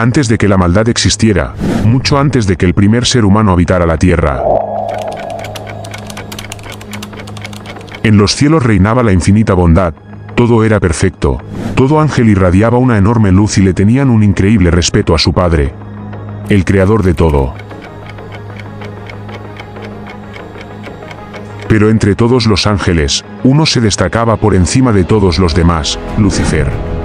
antes de que la maldad existiera, mucho antes de que el primer ser humano habitara la tierra. En los cielos reinaba la infinita bondad, todo era perfecto, todo ángel irradiaba una enorme luz y le tenían un increíble respeto a su Padre, el Creador de todo. Pero entre todos los ángeles, uno se destacaba por encima de todos los demás, Lucifer.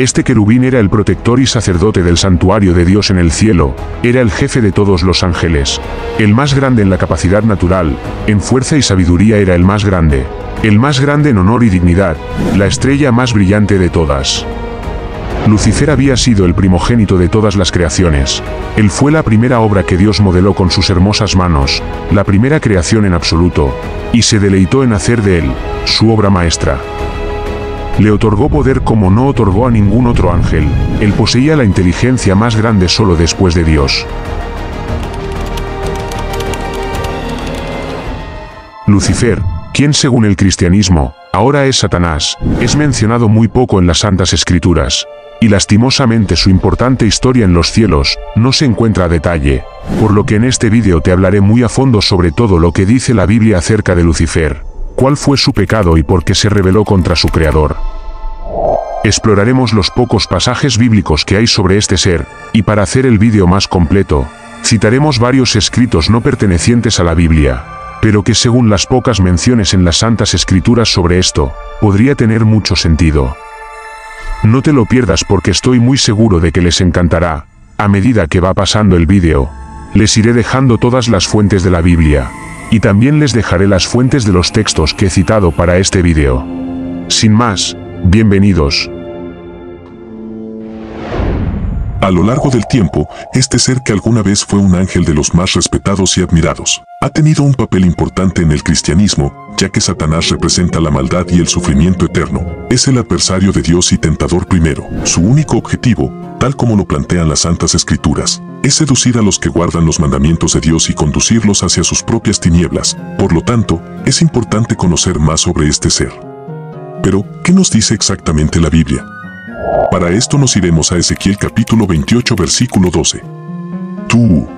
Este querubín era el protector y sacerdote del santuario de Dios en el cielo, era el jefe de todos los ángeles. El más grande en la capacidad natural, en fuerza y sabiduría era el más grande. El más grande en honor y dignidad, la estrella más brillante de todas. Lucifer había sido el primogénito de todas las creaciones. Él fue la primera obra que Dios modeló con sus hermosas manos, la primera creación en absoluto, y se deleitó en hacer de él, su obra maestra. Le otorgó poder como no otorgó a ningún otro ángel. Él poseía la inteligencia más grande solo después de Dios. Lucifer, quien según el cristianismo, ahora es Satanás, es mencionado muy poco en las Santas Escrituras, y lastimosamente su importante historia en los cielos, no se encuentra a detalle, por lo que en este vídeo te hablaré muy a fondo sobre todo lo que dice la Biblia acerca de Lucifer cuál fue su pecado y por qué se rebeló contra su creador. Exploraremos los pocos pasajes bíblicos que hay sobre este ser, y para hacer el vídeo más completo, citaremos varios escritos no pertenecientes a la Biblia, pero que según las pocas menciones en las Santas Escrituras sobre esto, podría tener mucho sentido. No te lo pierdas porque estoy muy seguro de que les encantará, a medida que va pasando el vídeo, les iré dejando todas las fuentes de la Biblia, y también les dejaré las fuentes de los textos que he citado para este vídeo. Sin más, bienvenidos. A lo largo del tiempo, este ser que alguna vez fue un ángel de los más respetados y admirados, ha tenido un papel importante en el cristianismo, ya que Satanás representa la maldad y el sufrimiento eterno. Es el adversario de Dios y tentador primero. Su único objetivo, tal como lo plantean las Santas Escrituras, es seducir a los que guardan los mandamientos de Dios y conducirlos hacia sus propias tinieblas. Por lo tanto, es importante conocer más sobre este ser. Pero, ¿qué nos dice exactamente la Biblia? Para esto nos iremos a Ezequiel capítulo 28 versículo 12. Tú,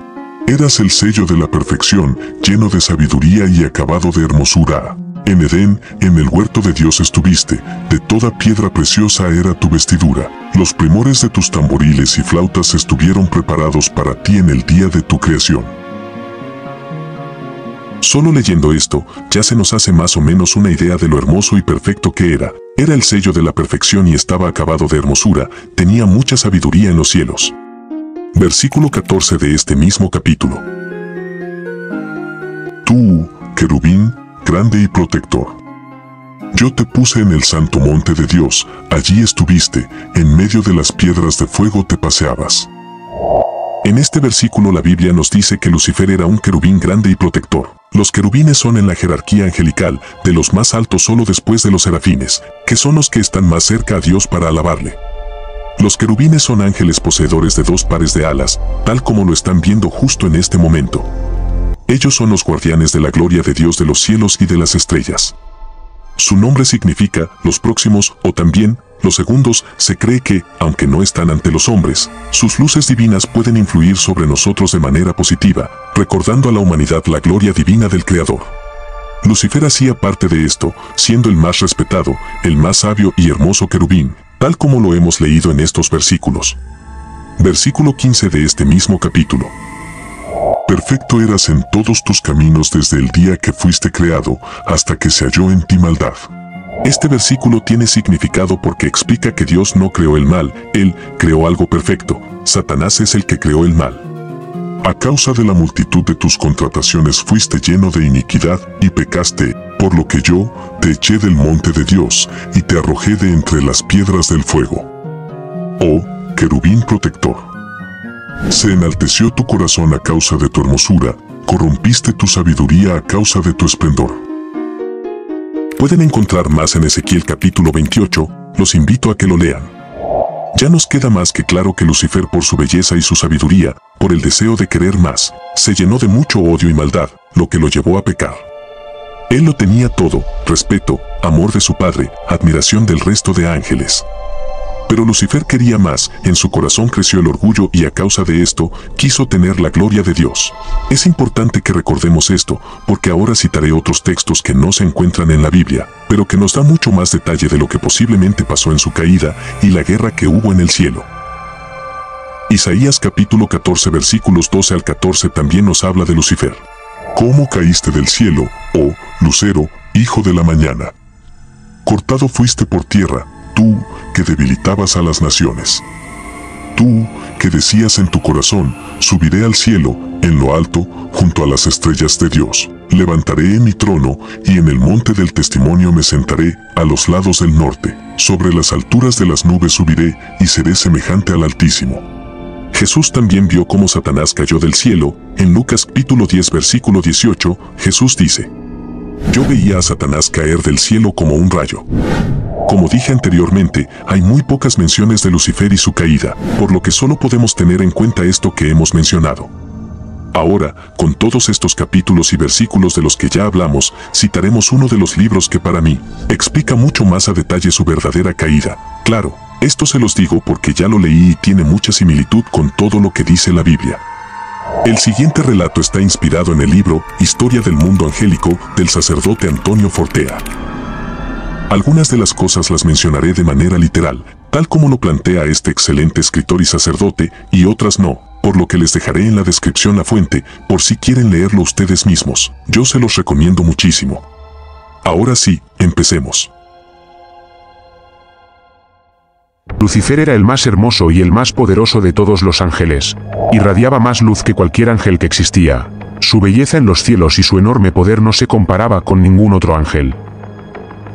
eras el sello de la perfección, lleno de sabiduría y acabado de hermosura. En Edén, en el huerto de Dios estuviste, de toda piedra preciosa era tu vestidura. Los primores de tus tamboriles y flautas estuvieron preparados para ti en el día de tu creación. Solo leyendo esto, ya se nos hace más o menos una idea de lo hermoso y perfecto que era. Era el sello de la perfección y estaba acabado de hermosura, tenía mucha sabiduría en los cielos. Versículo 14 de este mismo capítulo. Tú, querubín, grande y protector. Yo te puse en el santo monte de Dios, allí estuviste, en medio de las piedras de fuego te paseabas. En este versículo la Biblia nos dice que Lucifer era un querubín grande y protector. Los querubines son en la jerarquía angelical, de los más altos solo después de los serafines, que son los que están más cerca a Dios para alabarle. Los querubines son ángeles poseedores de dos pares de alas, tal como lo están viendo justo en este momento. Ellos son los guardianes de la gloria de Dios de los cielos y de las estrellas. Su nombre significa los próximos o también los segundos. Se cree que, aunque no están ante los hombres, sus luces divinas pueden influir sobre nosotros de manera positiva, recordando a la humanidad la gloria divina del Creador. Lucifer hacía parte de esto, siendo el más respetado, el más sabio y hermoso querubín, tal como lo hemos leído en estos versículos. Versículo 15 de este mismo capítulo. Perfecto eras en todos tus caminos desde el día que fuiste creado hasta que se halló en ti maldad. Este versículo tiene significado porque explica que Dios no creó el mal, Él creó algo perfecto, Satanás es el que creó el mal. A causa de la multitud de tus contrataciones fuiste lleno de iniquidad y pecaste, por lo que yo te eché del monte de Dios y te arrojé de entre las piedras del fuego. Oh, querubín protector. Se enalteció tu corazón a causa de tu hermosura, corrompiste tu sabiduría a causa de tu esplendor. Pueden encontrar más en Ezequiel capítulo 28, los invito a que lo lean. Ya nos queda más que claro que Lucifer por su belleza y su sabiduría, por el deseo de querer más, se llenó de mucho odio y maldad, lo que lo llevó a pecar. Él lo tenía todo, respeto, amor de su padre, admiración del resto de ángeles. Pero Lucifer quería más, en su corazón creció el orgullo y a causa de esto, quiso tener la gloria de Dios. Es importante que recordemos esto, porque ahora citaré otros textos que no se encuentran en la Biblia, pero que nos da mucho más detalle de lo que posiblemente pasó en su caída y la guerra que hubo en el cielo. Isaías capítulo 14 versículos 12 al 14 también nos habla de Lucifer. ¿Cómo caíste del cielo, oh, Lucero, hijo de la mañana? Cortado fuiste por tierra, tú que debilitabas a las naciones. Tú que decías en tu corazón, subiré al cielo, en lo alto, junto a las estrellas de Dios. Levantaré mi trono, y en el monte del testimonio me sentaré, a los lados del norte. Sobre las alturas de las nubes subiré, y seré semejante al Altísimo. Jesús también vio cómo Satanás cayó del cielo, en Lucas capítulo 10 versículo 18, Jesús dice, Yo veía a Satanás caer del cielo como un rayo. Como dije anteriormente, hay muy pocas menciones de Lucifer y su caída, por lo que solo podemos tener en cuenta esto que hemos mencionado. Ahora, con todos estos capítulos y versículos de los que ya hablamos, citaremos uno de los libros que para mí explica mucho más a detalle su verdadera caída. Claro, esto se los digo porque ya lo leí y tiene mucha similitud con todo lo que dice la Biblia. El siguiente relato está inspirado en el libro Historia del Mundo Angélico del sacerdote Antonio Fortea. Algunas de las cosas las mencionaré de manera literal, tal como lo plantea este excelente escritor y sacerdote, y otras no, por lo que les dejaré en la descripción la fuente, por si quieren leerlo ustedes mismos. Yo se los recomiendo muchísimo. Ahora sí, empecemos. Lucifer era el más hermoso y el más poderoso de todos los ángeles. Irradiaba más luz que cualquier ángel que existía. Su belleza en los cielos y su enorme poder no se comparaba con ningún otro ángel.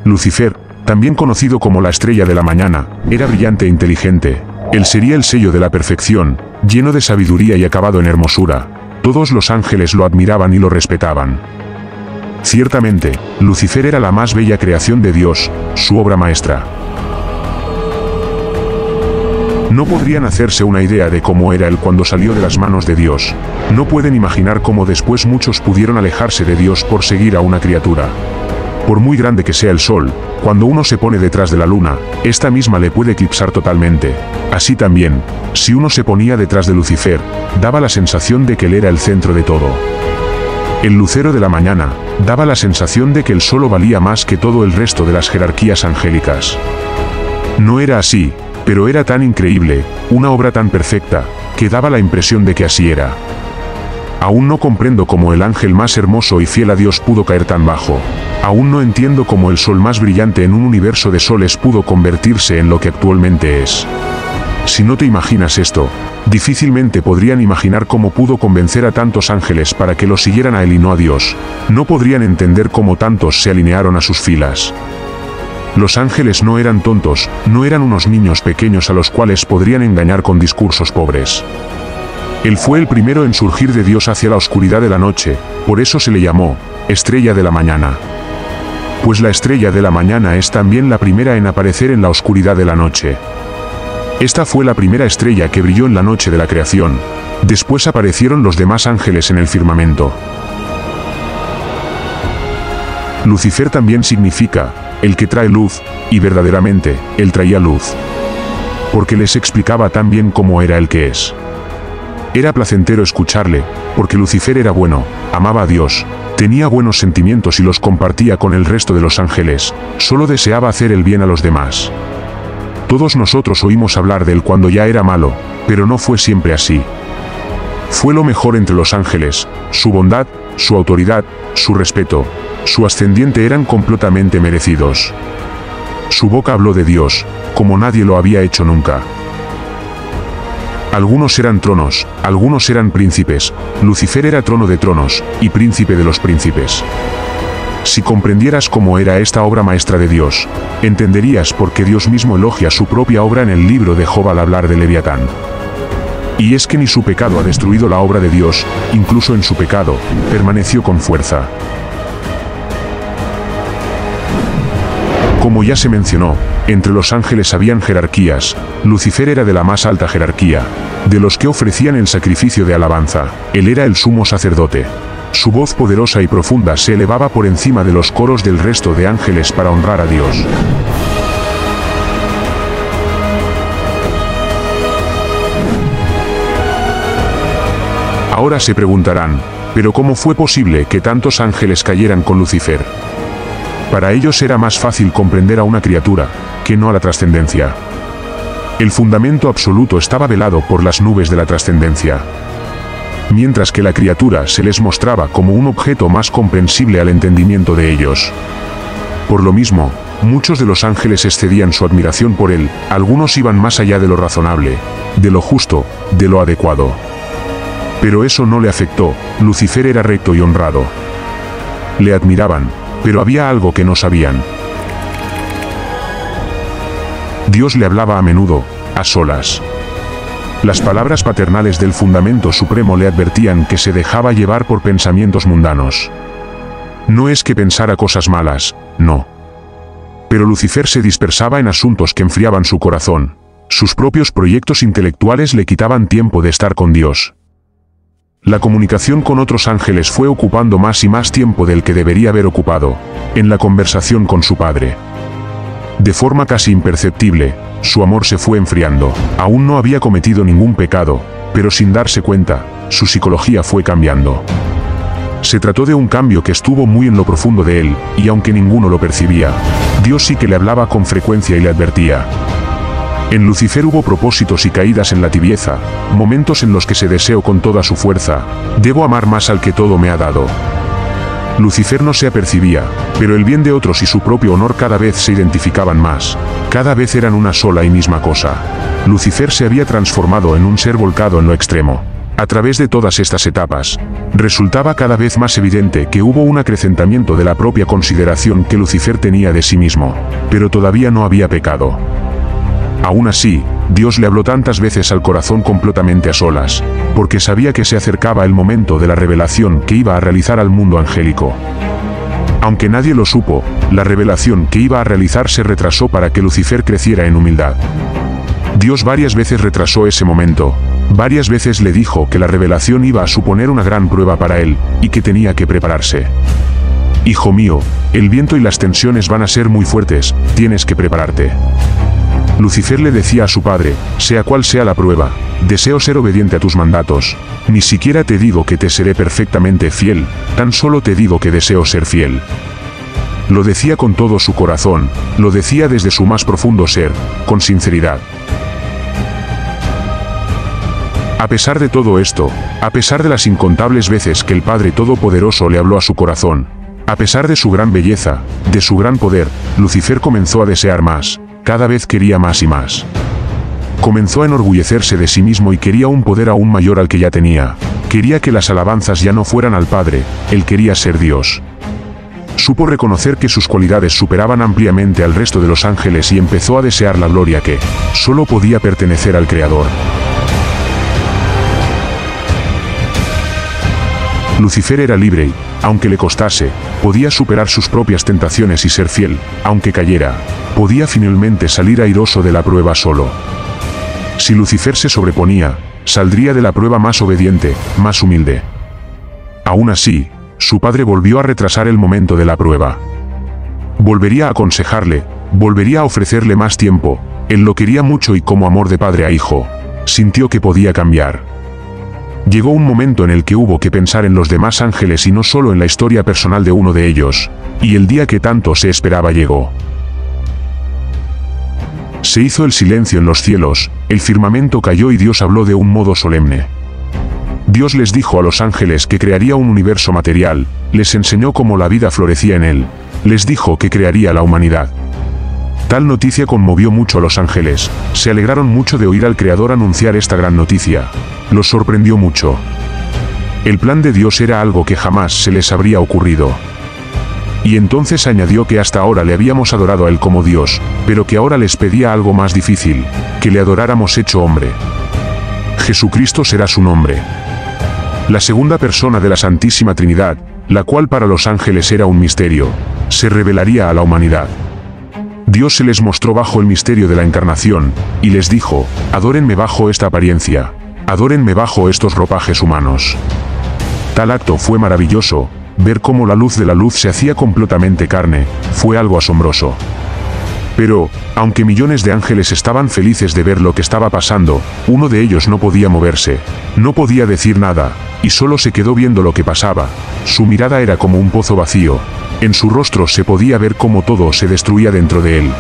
Lucifer, también conocido como la estrella de la mañana, era brillante e inteligente. Él sería el sello de la perfección, lleno de sabiduría y acabado en hermosura. Todos los ángeles lo admiraban y lo respetaban. Ciertamente, Lucifer era la más bella creación de Dios, su obra maestra. No podrían hacerse una idea de cómo era él cuando salió de las manos de Dios. No pueden imaginar cómo después muchos pudieron alejarse de Dios por seguir a una criatura. Por muy grande que sea el Sol, cuando uno se pone detrás de la Luna, esta misma le puede eclipsar totalmente. Así también, si uno se ponía detrás de Lucifer, daba la sensación de que él era el centro de todo. El lucero de la mañana, daba la sensación de que el solo valía más que todo el resto de las jerarquías angélicas. No era así, pero era tan increíble, una obra tan perfecta, que daba la impresión de que así era. Aún no comprendo cómo el ángel más hermoso y fiel a Dios pudo caer tan bajo. Aún no entiendo cómo el sol más brillante en un universo de soles pudo convertirse en lo que actualmente es. Si no te imaginas esto, difícilmente podrían imaginar cómo pudo convencer a tantos ángeles para que lo siguieran a él y no a Dios. No podrían entender cómo tantos se alinearon a sus filas. Los ángeles no eran tontos, no eran unos niños pequeños a los cuales podrían engañar con discursos pobres. Él fue el primero en surgir de Dios hacia la oscuridad de la noche, por eso se le llamó, estrella de la mañana pues la estrella de la mañana es también la primera en aparecer en la oscuridad de la noche. Esta fue la primera estrella que brilló en la noche de la creación. Después aparecieron los demás ángeles en el firmamento. Lucifer también significa, el que trae luz, y verdaderamente, él traía luz. Porque les explicaba tan bien cómo era el que es. Era placentero escucharle, porque Lucifer era bueno, amaba a Dios, Tenía buenos sentimientos y los compartía con el resto de los ángeles, solo deseaba hacer el bien a los demás. Todos nosotros oímos hablar de él cuando ya era malo, pero no fue siempre así. Fue lo mejor entre los ángeles, su bondad, su autoridad, su respeto, su ascendiente eran completamente merecidos. Su boca habló de Dios, como nadie lo había hecho nunca. Algunos eran tronos, algunos eran príncipes, Lucifer era trono de tronos, y príncipe de los príncipes. Si comprendieras cómo era esta obra maestra de Dios, entenderías por qué Dios mismo elogia su propia obra en el libro de Job al hablar de Leviatán. Y es que ni su pecado ha destruido la obra de Dios, incluso en su pecado, permaneció con fuerza. Como ya se mencionó, entre los ángeles habían jerarquías, Lucifer era de la más alta jerarquía, de los que ofrecían el sacrificio de alabanza, él era el sumo sacerdote. Su voz poderosa y profunda se elevaba por encima de los coros del resto de ángeles para honrar a Dios. Ahora se preguntarán, ¿pero cómo fue posible que tantos ángeles cayeran con Lucifer? Para ellos era más fácil comprender a una criatura, que no a la trascendencia. El fundamento absoluto estaba velado por las nubes de la trascendencia. Mientras que la criatura se les mostraba como un objeto más comprensible al entendimiento de ellos. Por lo mismo, muchos de los ángeles excedían su admiración por él, algunos iban más allá de lo razonable, de lo justo, de lo adecuado. Pero eso no le afectó, Lucifer era recto y honrado. Le admiraban, pero había algo que no sabían. Dios le hablaba a menudo, a solas. Las palabras paternales del fundamento supremo le advertían que se dejaba llevar por pensamientos mundanos. No es que pensara cosas malas, no. Pero Lucifer se dispersaba en asuntos que enfriaban su corazón. Sus propios proyectos intelectuales le quitaban tiempo de estar con Dios. La comunicación con otros ángeles fue ocupando más y más tiempo del que debería haber ocupado, en la conversación con su padre. De forma casi imperceptible, su amor se fue enfriando. Aún no había cometido ningún pecado, pero sin darse cuenta, su psicología fue cambiando. Se trató de un cambio que estuvo muy en lo profundo de él, y aunque ninguno lo percibía, Dios sí que le hablaba con frecuencia y le advertía, en Lucifer hubo propósitos y caídas en la tibieza, momentos en los que se deseó con toda su fuerza, debo amar más al que todo me ha dado. Lucifer no se apercibía, pero el bien de otros y su propio honor cada vez se identificaban más, cada vez eran una sola y misma cosa. Lucifer se había transformado en un ser volcado en lo extremo. A través de todas estas etapas, resultaba cada vez más evidente que hubo un acrecentamiento de la propia consideración que Lucifer tenía de sí mismo, pero todavía no había pecado. Aún así, Dios le habló tantas veces al corazón completamente a solas, porque sabía que se acercaba el momento de la revelación que iba a realizar al mundo angélico. Aunque nadie lo supo, la revelación que iba a realizar se retrasó para que Lucifer creciera en humildad. Dios varias veces retrasó ese momento, varias veces le dijo que la revelación iba a suponer una gran prueba para él, y que tenía que prepararse. Hijo mío, el viento y las tensiones van a ser muy fuertes, tienes que prepararte. Lucifer le decía a su padre, sea cual sea la prueba, deseo ser obediente a tus mandatos, ni siquiera te digo que te seré perfectamente fiel, tan solo te digo que deseo ser fiel. Lo decía con todo su corazón, lo decía desde su más profundo ser, con sinceridad. A pesar de todo esto, a pesar de las incontables veces que el Padre Todopoderoso le habló a su corazón, a pesar de su gran belleza, de su gran poder, Lucifer comenzó a desear más, cada vez quería más y más. Comenzó a enorgullecerse de sí mismo y quería un poder aún mayor al que ya tenía. Quería que las alabanzas ya no fueran al Padre, él quería ser Dios. Supo reconocer que sus cualidades superaban ampliamente al resto de los ángeles y empezó a desear la gloria que solo podía pertenecer al Creador. Lucifer era libre y, aunque le costase, podía superar sus propias tentaciones y ser fiel, aunque cayera, podía finalmente salir airoso de la prueba solo. Si Lucifer se sobreponía, saldría de la prueba más obediente, más humilde. Aún así, su padre volvió a retrasar el momento de la prueba. Volvería a aconsejarle, volvería a ofrecerle más tiempo, él lo quería mucho y como amor de padre a hijo, sintió que podía cambiar. Llegó un momento en el que hubo que pensar en los demás ángeles y no solo en la historia personal de uno de ellos, y el día que tanto se esperaba llegó. Se hizo el silencio en los cielos, el firmamento cayó y Dios habló de un modo solemne. Dios les dijo a los ángeles que crearía un universo material, les enseñó cómo la vida florecía en él, les dijo que crearía la humanidad. Tal noticia conmovió mucho a los ángeles, se alegraron mucho de oír al Creador anunciar esta gran noticia. Los sorprendió mucho. El plan de Dios era algo que jamás se les habría ocurrido. Y entonces añadió que hasta ahora le habíamos adorado a Él como Dios, pero que ahora les pedía algo más difícil, que le adoráramos hecho hombre. Jesucristo será su nombre. La segunda persona de la Santísima Trinidad, la cual para los ángeles era un misterio, se revelaría a la humanidad. Dios se les mostró bajo el misterio de la encarnación, y les dijo, adórenme bajo esta apariencia, adórenme bajo estos ropajes humanos. Tal acto fue maravilloso, ver cómo la luz de la luz se hacía completamente carne, fue algo asombroso. Pero, aunque millones de ángeles estaban felices de ver lo que estaba pasando, uno de ellos no podía moverse, no podía decir nada, y solo se quedó viendo lo que pasaba. Su mirada era como un pozo vacío. En su rostro se podía ver cómo todo se destruía dentro de él.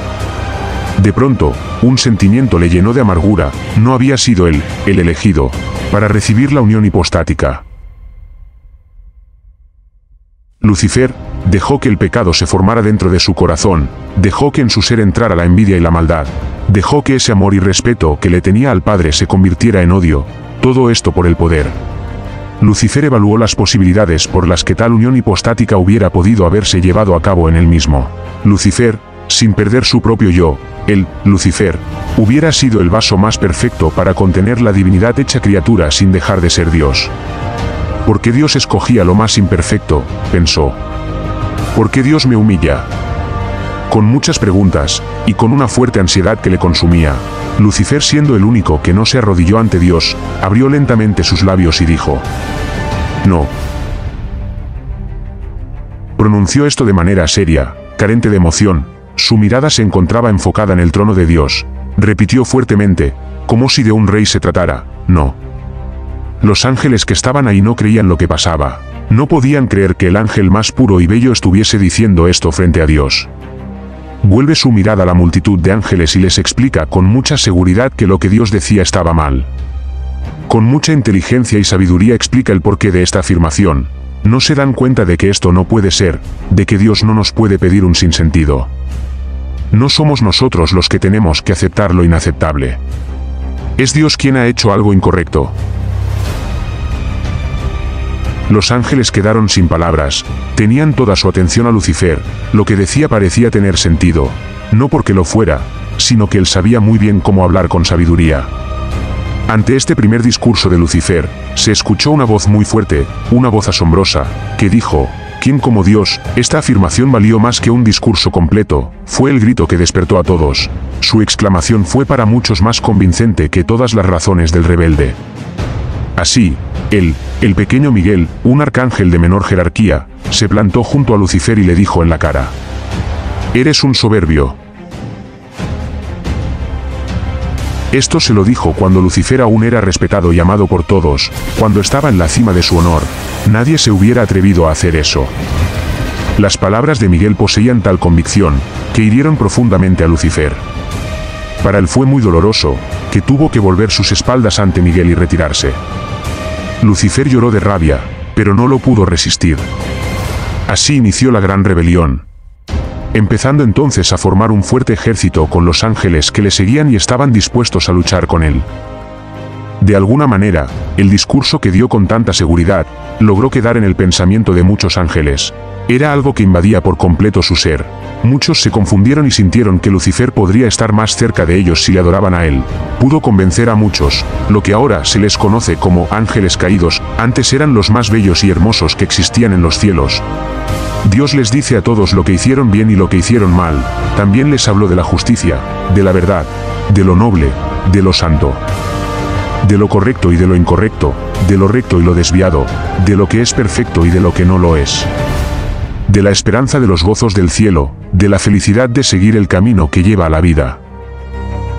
De pronto, un sentimiento le llenó de amargura, no había sido él, el elegido, para recibir la unión hipostática. Lucifer, dejó que el pecado se formara dentro de su corazón, dejó que en su ser entrara la envidia y la maldad, dejó que ese amor y respeto que le tenía al Padre se convirtiera en odio, todo esto por el poder. Lucifer evaluó las posibilidades por las que tal unión hipostática hubiera podido haberse llevado a cabo en él mismo. Lucifer, sin perder su propio yo, él, Lucifer, hubiera sido el vaso más perfecto para contener la divinidad hecha criatura sin dejar de ser Dios. Porque Dios escogía lo más imperfecto, pensó. ¿Por qué Dios me humilla? Con muchas preguntas, y con una fuerte ansiedad que le consumía, Lucifer siendo el único que no se arrodilló ante Dios, abrió lentamente sus labios y dijo, No. Pronunció esto de manera seria, carente de emoción, su mirada se encontraba enfocada en el trono de Dios, repitió fuertemente, como si de un rey se tratara, no. Los ángeles que estaban ahí no creían lo que pasaba. No podían creer que el ángel más puro y bello estuviese diciendo esto frente a Dios. Vuelve su mirada a la multitud de ángeles y les explica con mucha seguridad que lo que Dios decía estaba mal. Con mucha inteligencia y sabiduría explica el porqué de esta afirmación. No se dan cuenta de que esto no puede ser, de que Dios no nos puede pedir un sinsentido. No somos nosotros los que tenemos que aceptar lo inaceptable. Es Dios quien ha hecho algo incorrecto, los ángeles quedaron sin palabras, tenían toda su atención a Lucifer, lo que decía parecía tener sentido, no porque lo fuera, sino que él sabía muy bien cómo hablar con sabiduría. Ante este primer discurso de Lucifer, se escuchó una voz muy fuerte, una voz asombrosa, que dijo, ¿Quién como Dios? Esta afirmación valió más que un discurso completo, fue el grito que despertó a todos. Su exclamación fue para muchos más convincente que todas las razones del rebelde. Así, él, el pequeño Miguel, un arcángel de menor jerarquía, se plantó junto a Lucifer y le dijo en la cara. Eres un soberbio. Esto se lo dijo cuando Lucifer aún era respetado y amado por todos, cuando estaba en la cima de su honor. Nadie se hubiera atrevido a hacer eso. Las palabras de Miguel poseían tal convicción, que hirieron profundamente a Lucifer. Para él fue muy doloroso, que tuvo que volver sus espaldas ante Miguel y retirarse. Lucifer lloró de rabia, pero no lo pudo resistir. Así inició la gran rebelión. Empezando entonces a formar un fuerte ejército con los ángeles que le seguían y estaban dispuestos a luchar con él. De alguna manera, el discurso que dio con tanta seguridad, logró quedar en el pensamiento de muchos ángeles, era algo que invadía por completo su ser. Muchos se confundieron y sintieron que Lucifer podría estar más cerca de ellos si le adoraban a él. Pudo convencer a muchos, lo que ahora se les conoce como ángeles caídos, antes eran los más bellos y hermosos que existían en los cielos. Dios les dice a todos lo que hicieron bien y lo que hicieron mal, también les habló de la justicia, de la verdad, de lo noble, de lo santo de lo correcto y de lo incorrecto, de lo recto y lo desviado, de lo que es perfecto y de lo que no lo es de la esperanza de los gozos del cielo, de la felicidad de seguir el camino que lleva a la vida.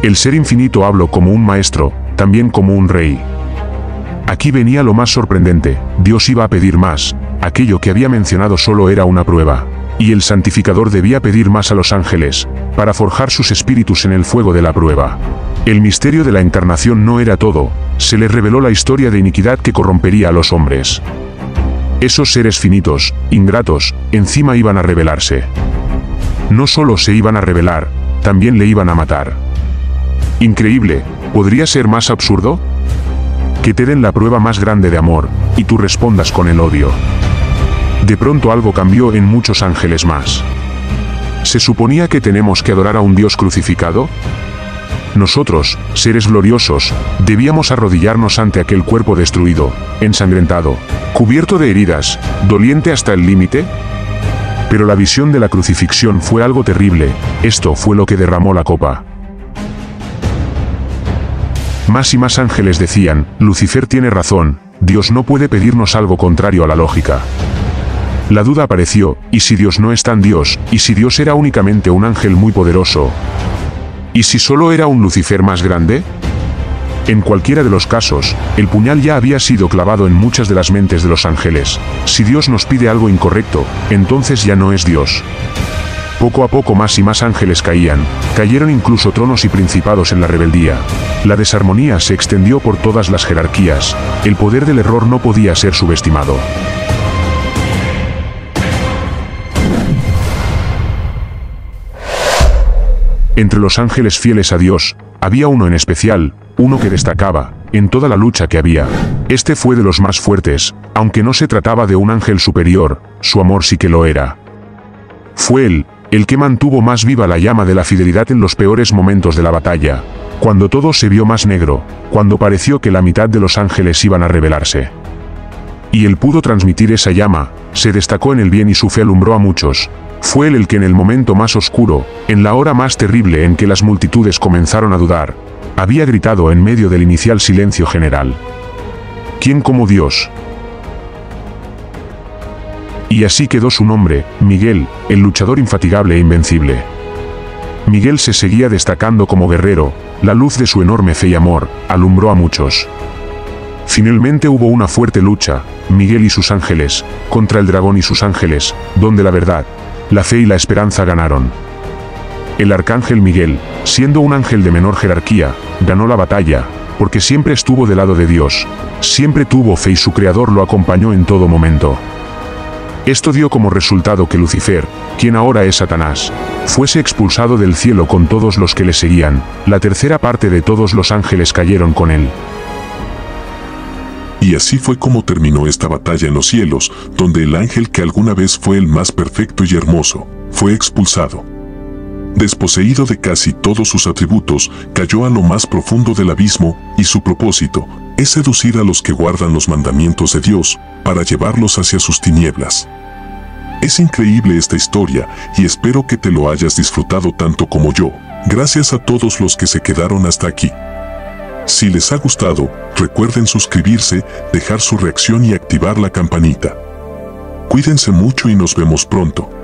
El ser infinito habló como un maestro, también como un rey. Aquí venía lo más sorprendente, Dios iba a pedir más, aquello que había mencionado solo era una prueba. Y el santificador debía pedir más a los ángeles, para forjar sus espíritus en el fuego de la prueba. El misterio de la encarnación no era todo, se le reveló la historia de iniquidad que corrompería a los hombres. Esos seres finitos, ingratos, encima iban a rebelarse. No solo se iban a rebelar, también le iban a matar. Increíble, ¿podría ser más absurdo? Que te den la prueba más grande de amor, y tú respondas con el odio. De pronto algo cambió en muchos ángeles más. ¿Se suponía que tenemos que adorar a un Dios crucificado? Nosotros, seres gloriosos, debíamos arrodillarnos ante aquel cuerpo destruido, ensangrentado, cubierto de heridas, doliente hasta el límite. Pero la visión de la crucifixión fue algo terrible, esto fue lo que derramó la copa. Más y más ángeles decían, Lucifer tiene razón, Dios no puede pedirnos algo contrario a la lógica. La duda apareció, ¿y si Dios no es tan Dios? ¿Y si Dios era únicamente un ángel muy poderoso? ¿Y si solo era un Lucifer más grande? En cualquiera de los casos, el puñal ya había sido clavado en muchas de las mentes de los ángeles. Si Dios nos pide algo incorrecto, entonces ya no es Dios. Poco a poco más y más ángeles caían, cayeron incluso tronos y principados en la rebeldía. La desarmonía se extendió por todas las jerarquías, el poder del error no podía ser subestimado. Entre los ángeles fieles a Dios, había uno en especial, uno que destacaba, en toda la lucha que había. Este fue de los más fuertes, aunque no se trataba de un ángel superior, su amor sí que lo era. Fue él, el que mantuvo más viva la llama de la fidelidad en los peores momentos de la batalla, cuando todo se vio más negro, cuando pareció que la mitad de los ángeles iban a rebelarse. Y él pudo transmitir esa llama, se destacó en el bien y su fe alumbró a muchos, fue él el que en el momento más oscuro, en la hora más terrible en que las multitudes comenzaron a dudar, había gritado en medio del inicial silencio general. ¿Quién como Dios? Y así quedó su nombre, Miguel, el luchador infatigable e invencible. Miguel se seguía destacando como guerrero, la luz de su enorme fe y amor, alumbró a muchos. Finalmente hubo una fuerte lucha, Miguel y sus ángeles, contra el dragón y sus ángeles, donde la verdad, la fe y la esperanza ganaron. El arcángel Miguel, siendo un ángel de menor jerarquía, ganó la batalla, porque siempre estuvo del lado de Dios, siempre tuvo fe y su creador lo acompañó en todo momento. Esto dio como resultado que Lucifer, quien ahora es Satanás, fuese expulsado del cielo con todos los que le seguían, la tercera parte de todos los ángeles cayeron con él. Y así fue como terminó esta batalla en los cielos, donde el ángel que alguna vez fue el más perfecto y hermoso, fue expulsado. Desposeído de casi todos sus atributos, cayó a lo más profundo del abismo, y su propósito es seducir a los que guardan los mandamientos de Dios, para llevarlos hacia sus tinieblas. Es increíble esta historia, y espero que te lo hayas disfrutado tanto como yo. Gracias a todos los que se quedaron hasta aquí. Si les ha gustado, recuerden suscribirse, dejar su reacción y activar la campanita. Cuídense mucho y nos vemos pronto.